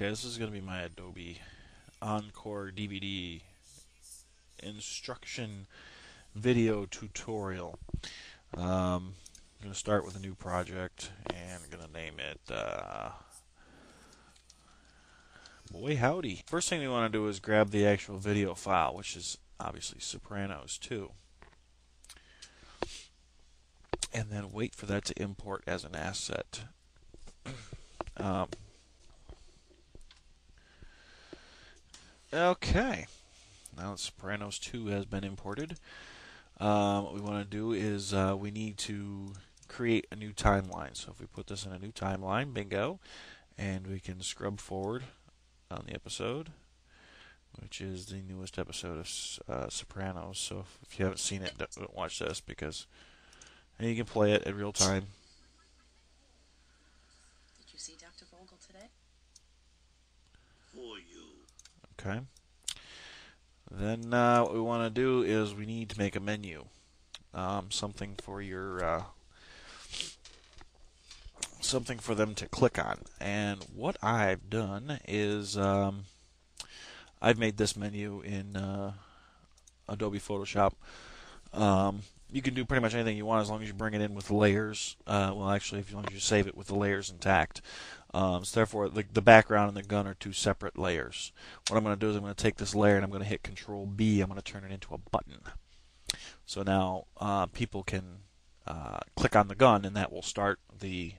Okay, this is going to be my Adobe Encore DVD instruction video tutorial. Um, I'm going to start with a new project and I'm going to name it uh, Boy Howdy. First thing we want to do is grab the actual video file, which is obviously Sopranos 2. And then wait for that to import as an asset. um, okay. Now that Sopranos 2 has been imported. Um, what we want to do is uh, we need to create a new timeline. So if we put this in a new timeline, bingo, and we can scrub forward on the episode, which is the newest episode of uh, Sopranos. So if, you haven't seen it, don't watch this because and you can play it at real time. Did you see Dr. Vogel today? For you. Okay. Then uh, what we want to do is we need to make a menu, um, something for your uh, something for them to click on. And what I've done is um, I've made this menu in uh, Adobe Photoshop. Um, you can do pretty much anything you want as long as you bring it in with layers. Uh, well, actually, if you long as you save it with the layers intact. Um, so therefore, the, the background and the gun are two separate layers. What I'm going to do is I'm going to take this layer and I'm going to hit Control B. I'm going to turn it into a button. So now uh, people can uh, click on the gun and that will start the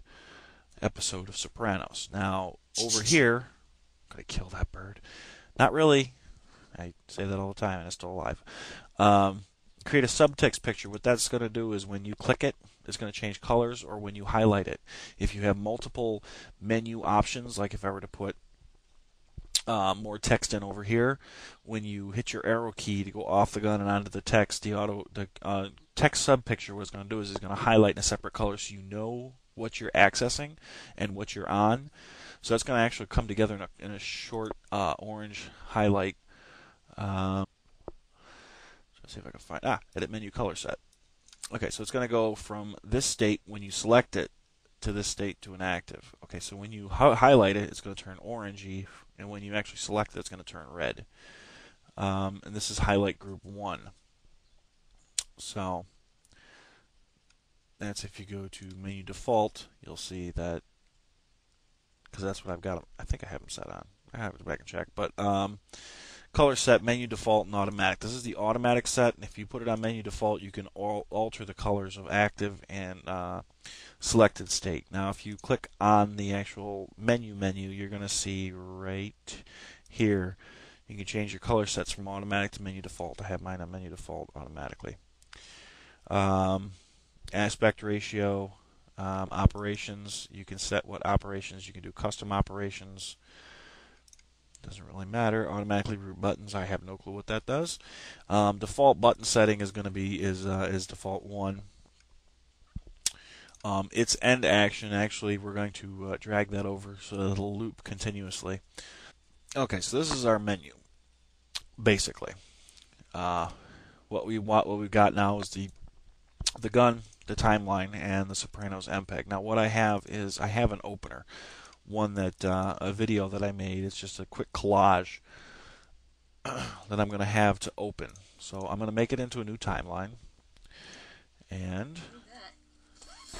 episode of Sopranos. Now over here, I'm going to kill that bird. Not really. I say that all the time and it's still alive. Um, create a subtext picture. What that's going to do is when you click it, it's going to change colors, or when you highlight it. If you have multiple menu options, like if I were to put uh, more text in over here, when you hit your arrow key to go off the gun and onto the text, the auto the uh, text sub picture what it's going to do is it's going to highlight in a separate color so you know what you're accessing and what you're on. So that's going to actually come together in a, in a short uh, orange highlight. Um, Let's see if I can find ah edit menu color set. Okay, so it's going to go from this state when you select it to this state to an active. Okay, so when you hi highlight it, it's going to turn orangey, and when you actually select it, it's going to turn red. Um, and this is highlight group one. So that's if you go to menu default, you'll see that because that's what I've got. I think I have them set on. I have to go back and check, but um, color set, menu default, and automatic. This is the automatic set, and if you put it on menu default, you can al alter the colors of active and uh, selected state. Now, if you click on the actual menu menu, you're going to see right here, you can change your color sets from automatic to menu default. I have mine on menu default automatically. Um, aspect ratio, um, operations, you can set what operations, you can do custom operations. Doesn't really matter. Automatically route buttons. I have no clue what that does. Um, default button setting is going to be is uh, is default one. Um, its end action actually we're going to uh, drag that over so that it'll loop continuously. Okay, so this is our menu. Basically, uh, what we want, what we've got now is the the gun, the timeline, and the Sopranos MPEG. Now, what I have is I have an opener one that uh, a video that I made. It's just a quick collage that I'm going to have to open. So I'm going to make it into a new timeline, and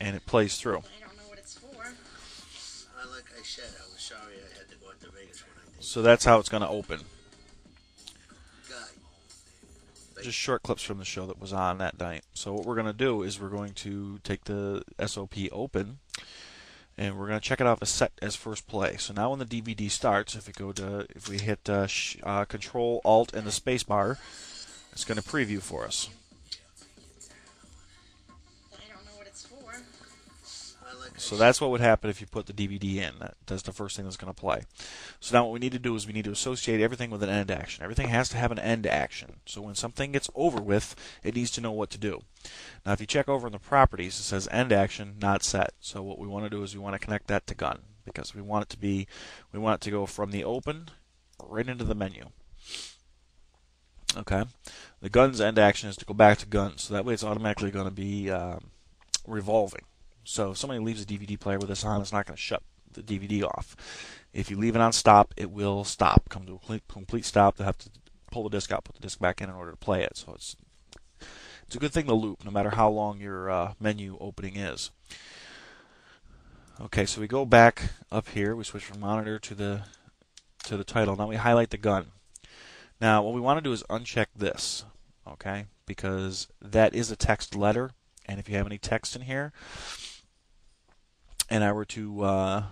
and it plays through. I don't know what it's for. Uh, like I said, I was sorry I had to go out to Vegas when I did. So that's how it's going to open. Just short clips from the show that was on that night. So what we're going to do is we're going to take the SOP open and we're going to check it off as set as first play. So now when the DVD starts, if we go to if we hit uh, sh- uh, Control Alt and the space bar, it's going to preview for us. So that's what would happen if you put the DVD in. That, that's the first thing that's going to play. So now what we need to do is we need to associate everything with an end action. Everything has to have an end action. So when something gets over with, it needs to know what to do. Now if you check over in the properties, it says end action not set. So what we want to do is we want to connect that to gun because we want it to be we want it to go from the open right into the menu. Okay. The gun's end action is to go back to gun, so that way it's automatically going to be um, revolving. So if somebody leaves a DVD player with this on, it's not going to shut the DVD off. If you leave it on stop, it will stop, come to a complete, stop. They'll have to pull the disc out, put the disc back in in order to play it. So it's it's a good thing to loop, no matter how long your uh, menu opening is. Okay, so we go back up here. We switch from monitor to the to the title. Now we highlight the gun. Now what we want to do is uncheck this, okay? Because that is a text letter, and if you have any text in here, and I were to uh,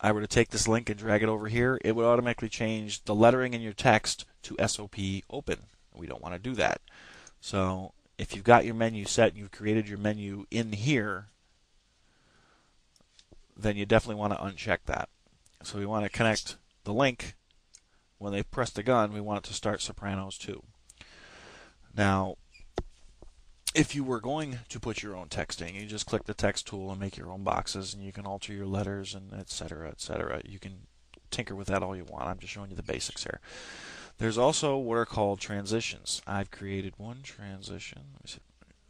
I were to take this link and drag it over here, it would automatically change the lettering in your text to SOP open. We don't want to do that. So if you've got your menu set and you've created your menu in here, then you definitely want to uncheck that. So we want to connect the link. When they press the gun, we want it to start Sopranos 2. Now, if you were going to put your own texting, you just click the text tool and make your own boxes, and you can alter your letters and etc. etc. You can tinker with that all you want. I'm just showing you the basics here. There's also what are called transitions. I've created one transition.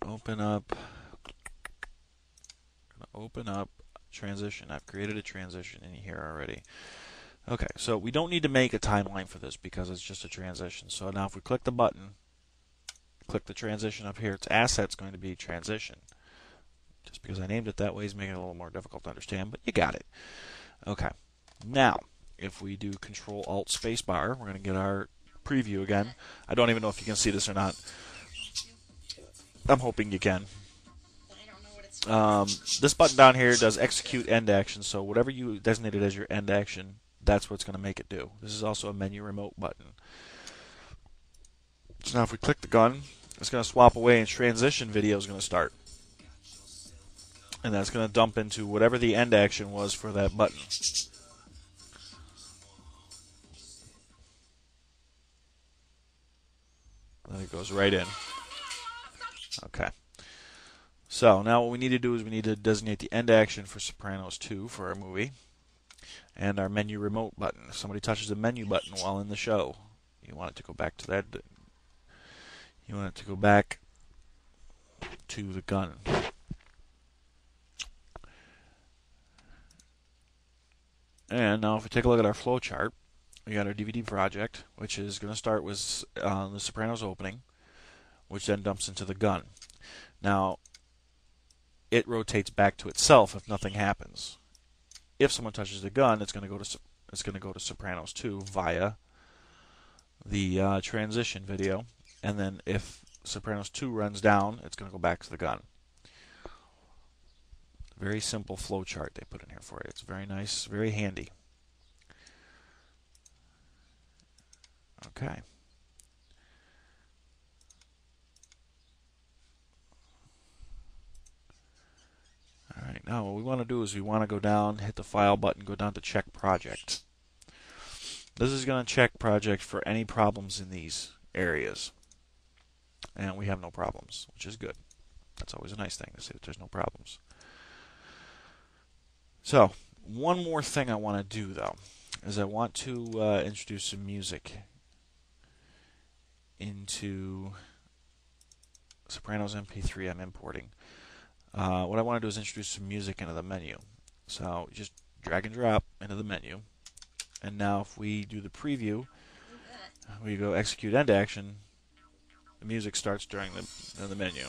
Open up. Open up transition. I've created a transition in here already. Okay, so we don't need to make a timeline for this because it's just a transition. So now if we click the button, click the transition up here, its asset's going to be transition. Just because I named it that way is making it a little more difficult to understand, but you got it. Okay, now if we do Control Alt Spacebar, we're going to get our preview again. I don't even know if you can see this or not. I'm hoping you can. Um, this button down here does execute end action, so whatever you designated as your end action, that's what's going to make it do. This is also a menu remote button. So now if we click the gun, it's going to swap away and transition video is going to start. And that's going to dump into whatever the end action was for that button. Then it goes right in. Okay. So now what we need to do is we need to designate the end action for Sopranos 2 for our movie and our menu remote button. If somebody touches the menu button while in the show, you want it to go back to that. You want it to go back to the gun. And now if we take a look at our flow chart, we got our DVD project, which is going to start with uh, the Sopranos opening, which then dumps into the gun. Now, it rotates back to itself if nothing happens. If someone touches the gun, it's going to go to it's going to go to Sopranos 2 via the uh, transition video, and then if Sopranos 2 runs down, it's going to go back to the gun. Very simple flow chart they put in here for you. It's very nice, very handy. Okay. All right, now what we want to do is we want to go down, hit the File button, go down to Check Project. This is going to check project for any problems in these areas. And we have no problems, which is good. That's always a nice thing to see that there's no problems. So, one more thing I want to do, though, is I want to uh, introduce some music into Sopranos MP3 I'm importing. Uh, what I want to do is introduce some music into the menu. So just drag and drop into the menu. And now if we do the preview, we go execute end action, the music starts during the, in the menu.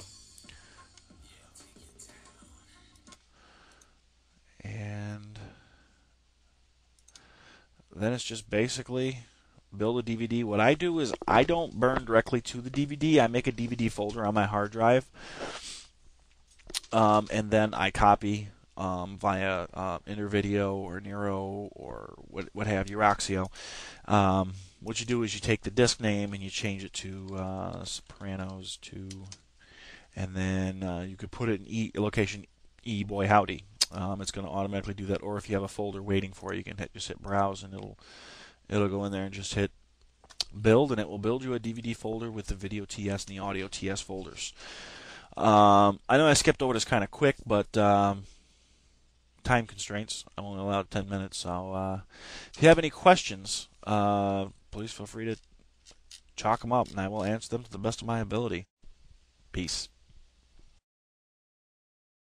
And then it's just basically build a DVD. What I do is I don't burn directly to the DVD. I make a DVD folder on my hard drive, um, and then I copy um, via uh, Intervideo or Nero or what, what have you, Roxio. Um, what you do is you take the disk name and you change it to uh, Sopranos 2, and then uh, you could put it in e, location E. Boy howdy. Um, it's going to automatically do that. Or if you have a folder waiting for it, you can hit, just hit browse and it'll it'll go in there and just hit build, and it will build you a DVD folder with the video TS and the audio TS folders. Um, I know I skipped over this kind of quick, but um, time constraints. I'm only allowed 10 minutes, so uh, if you have any questions, uh, please feel free to chalk them up, and I will answer them to the best of my ability. Peace.